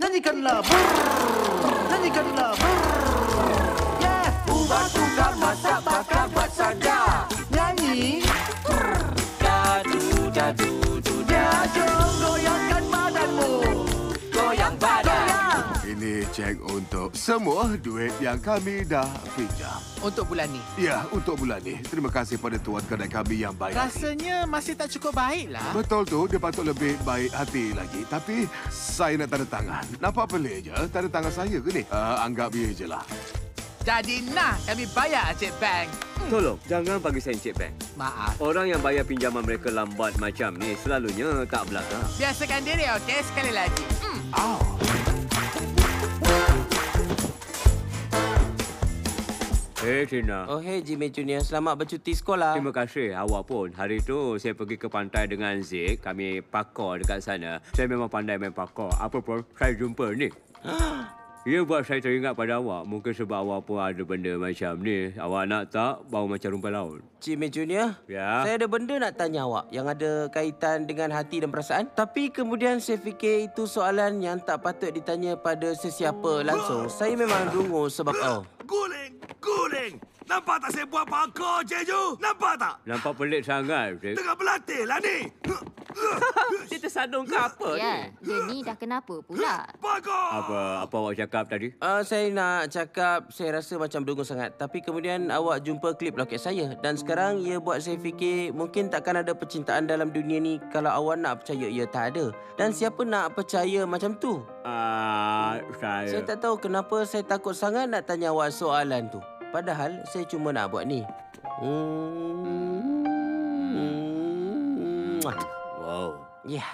Nani kanla brrrr Nani kanla brrrr Yeah! Uva tuka untuk semua duit yang kami dah pinjam. Untuk bulan ni. Ya, untuk bulan ni. Terima kasih pada tuan kedai kami yang baik. hati. Rasanya masih tak cukup baik lah. Betul tu, dia patut lebih baik hati lagi. Tapi saya nak tanda tangan. Nampak pelik je, tanda tangan saya ke ni? Uh, anggap dia je lah. Jadi nah kami bayar Encik Bank. Tolong, jangan bagi saya Encik Bank. Maaf. Orang yang bayar pinjaman mereka lambat macam ni selalunya tak belakang. Biasakan diri okey sekali lagi. Hmm. Oh. Hei Tina. Oh, hey Jimmy Junior. Selamat bercuti sekolah. Terima kasih awak pun. Hari tu saya pergi ke pantai dengan Zik. Kami pakar dekat sana. Saya memang pandai main pakar. Apa pun saya jumpa ni. Ia buat saya teringat pada awak. Mungkin sebab awak pun ada benda macam ni. Awak nak tak bau macam rumput laut? Jimmy Junior. Ya. Saya ada benda nak tanya awak yang ada kaitan dengan hati dan perasaan. Tapi kemudian saya fikir itu soalan yang tak patut ditanya pada sesiapa langsung. Saya memang dungu sebab... Oh. Nampak tak saya buat pakar, Cik Ju? Nampak tak? Nampak pelik sangat, Zik. Tengah berlatih lah ni. Dia tersadung ke apa Ya, dia ni dah kenapa pula? Pakar! Apa apa awak cakap tadi? Uh, saya nak cakap saya rasa macam dungu sangat. Tapi kemudian awak jumpa klip loket saya. Dan sekarang ia buat saya fikir mungkin takkan ada percintaan dalam dunia ni kalau awak nak percaya ia tak ada. Dan siapa nak percaya macam tu? Ah, saya... Saya tak tahu kenapa saya takut sangat nak tanya awak soalan tu. Padahal saya cuma nak buat ni. Hmm. Wow. Ya. Yeah.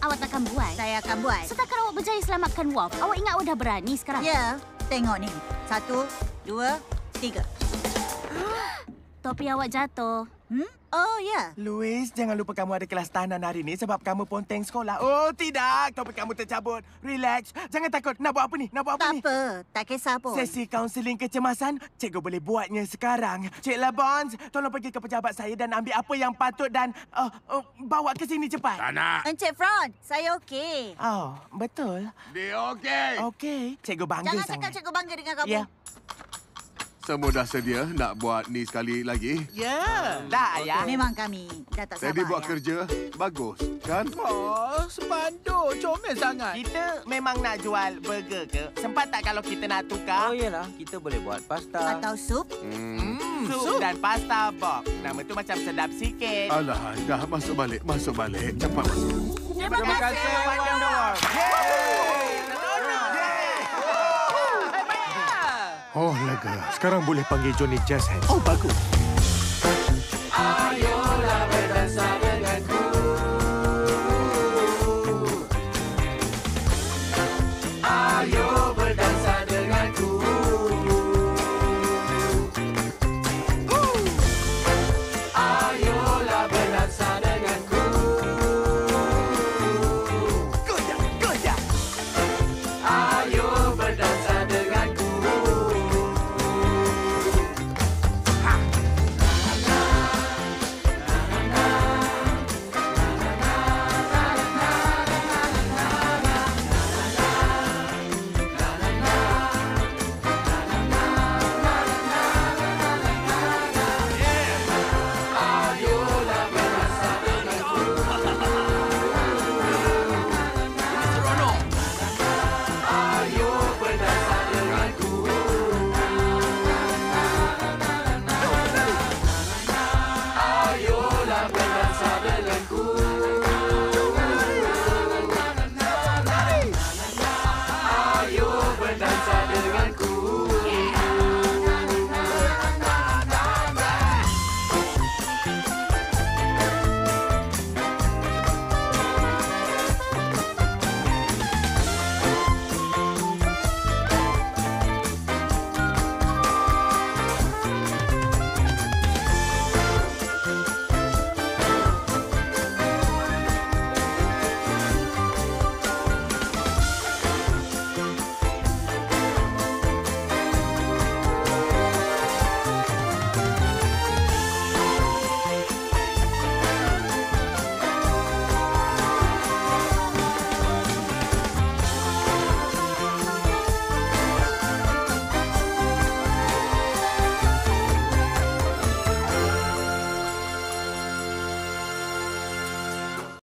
Awak takkan buat? Saya akan buat. Setakat awak berjaya selamatkan Wolf, awak ingat awak dah berani sekarang? Ya, tengok ni. Satu, dua, tiga. Topi awak jatuh. Hmm? Oh, ya. Louis, jangan lupa kamu ada kelas tahanan hari ni sebab kamu ponteng sekolah. Oh, tidak. Topik kamu tercabut. Relax. Jangan takut. Nak buat apa ni? Nak buat apa Tak ni? apa. Tak kisah pun. Sesi kaunseling kecemasan, cikgu boleh buatnya sekarang. Cik Lebons, tolong pergi ke pejabat saya dan ambil apa yang patut dan uh, uh, bawa ke sini cepat. Tak nak. Encik Front, saya okey. Oh, betul. Dia okey. Okey. Cikgu bangga Jangan sangat. cakap cikgu bangga dengan kamu. Ya. Semua dah sedia nak buat ni sekali lagi? Ya. Dah, ayah. Memang kami dah tak sabar. Jadi buat ya. kerja bagus, kan? Oh, sepanduk. Comel sangat. Kita memang nak jual burger ke? Sempat tak kalau kita nak tukar? Oh iyalah, kita boleh buat pasta. Atau sup. Hmm. Sup dan pasta box. Nama tu macam sedap sikit. Alah, dah masuk balik, masuk balik. Cepat masuk. Terima, kasih. Wonderwall. Oh, lega. Sekarang boleh panggil Johnny Jazz Hands. Oh, bagus.